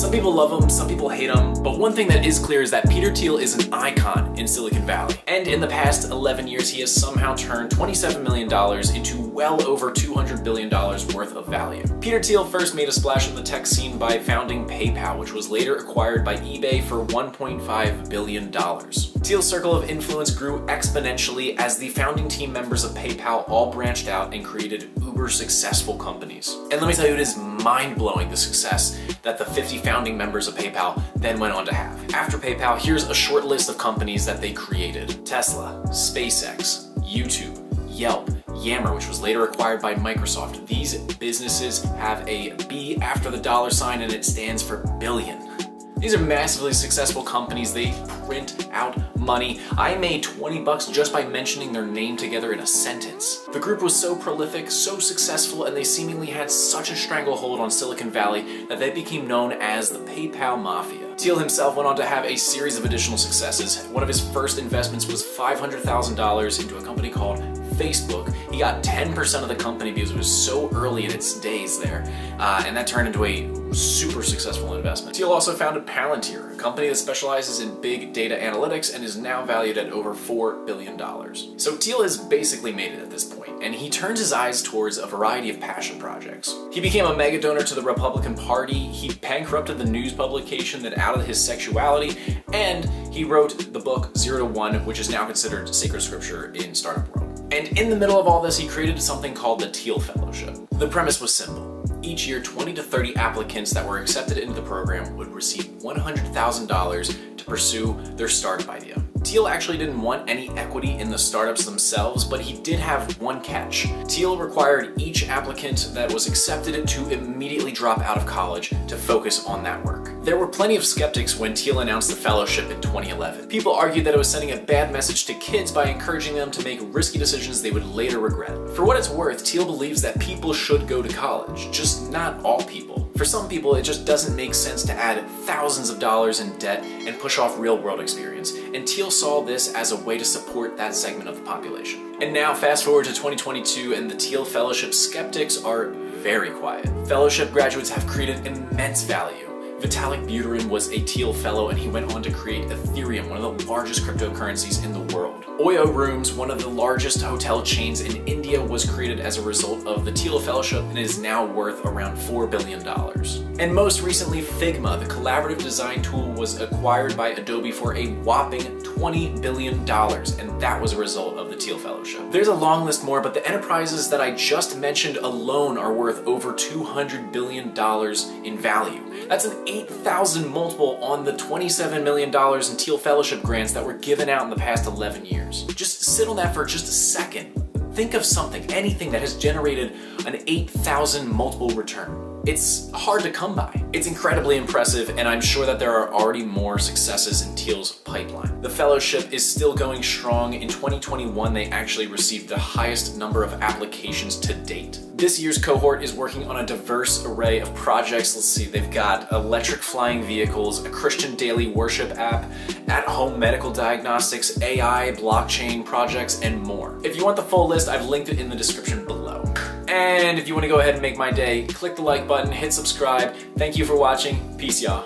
Some people love him, some people hate him, but one thing that is clear is that Peter Thiel is an icon in Silicon Valley. And in the past 11 years, he has somehow turned $27 million into well over $200 billion worth of value. Peter Thiel first made a splash in the tech scene by founding PayPal, which was later acquired by eBay for $1.5 billion. Thiel's circle of influence grew exponentially as the founding team members of PayPal all branched out and created uber successful companies. And let me tell you, it is mind-blowing the success that the 50 founding members of PayPal then went on to have. After PayPal, here's a short list of companies that they created. Tesla, SpaceX, YouTube, Yelp, Yammer, which was later acquired by Microsoft. These businesses have a B after the dollar sign and it stands for billion. These are massively successful companies. They print out money. I made 20 bucks just by mentioning their name together in a sentence. The group was so prolific, so successful, and they seemingly had such a stranglehold on Silicon Valley that they became known as the PayPal Mafia. Thiel himself went on to have a series of additional successes. One of his first investments was $500,000 into a company called Facebook. He got 10% of the company because it was so early in its days there, uh, and that turned into a super successful investment. Thiel also founded Palantir, a company that specializes in big data analytics and is now valued at over $4 billion. So Thiel has basically made it at this point, and he turns his eyes towards a variety of passion projects. He became a mega donor to the Republican Party, he bankrupted the news publication that outed his sexuality, and he wrote the book Zero to One, which is now considered sacred scripture in startup world. And in the middle of all this, he created something called the Thiel Fellowship. The premise was simple. Each year, 20 to 30 applicants that were accepted into the program would receive $100,000 to pursue their startup idea. Thiel actually didn't want any equity in the startups themselves, but he did have one catch. Thiel required each applicant that was accepted to immediately drop out of college to focus on that work. There were plenty of skeptics when Thiel announced the fellowship in 2011. People argued that it was sending a bad message to kids by encouraging them to make risky decisions they would later regret. For what it's worth, Thiel believes that people should go to college, just not all people. For some people, it just doesn't make sense to add thousands of dollars in debt and push off real world experience, and Thiel saw this as a way to support that segment of the population. And now fast forward to 2022 and the Thiel Fellowship skeptics are very quiet. Fellowship graduates have created immense value. Vitalik Buterin was a Thiel Fellow and he went on to create Ethereum, one of the largest cryptocurrencies in the world. Oyo Rooms, one of the largest hotel chains in India, was created as a result of the Thiel Fellowship and is now worth around $4 billion. And most recently, Figma, the collaborative design tool, was acquired by Adobe for a whopping $20 billion, and that was a result of the Thiel Fellowship. There's a long list more, but the enterprises that I just mentioned alone are worth over $200 billion in value. That's an 8,000 multiple on the $27 million in Thiel Fellowship grants that were given out in the past 11 years. Just sit on that for just a second. Think of something, anything that has generated an 8,000 multiple return. It's hard to come by. It's incredibly impressive, and I'm sure that there are already more successes in Thiel's pipeline. The fellowship is still going strong. In 2021, they actually received the highest number of applications to date. This year's cohort is working on a diverse array of projects. Let's see, they've got electric flying vehicles, a Christian daily worship app, at-home medical diagnostics, AI, blockchain projects, and more. If you want the full list, I've linked it in the description below. And if you want to go ahead and make my day, click the like button, hit subscribe. Thank you for watching. Peace, y'all.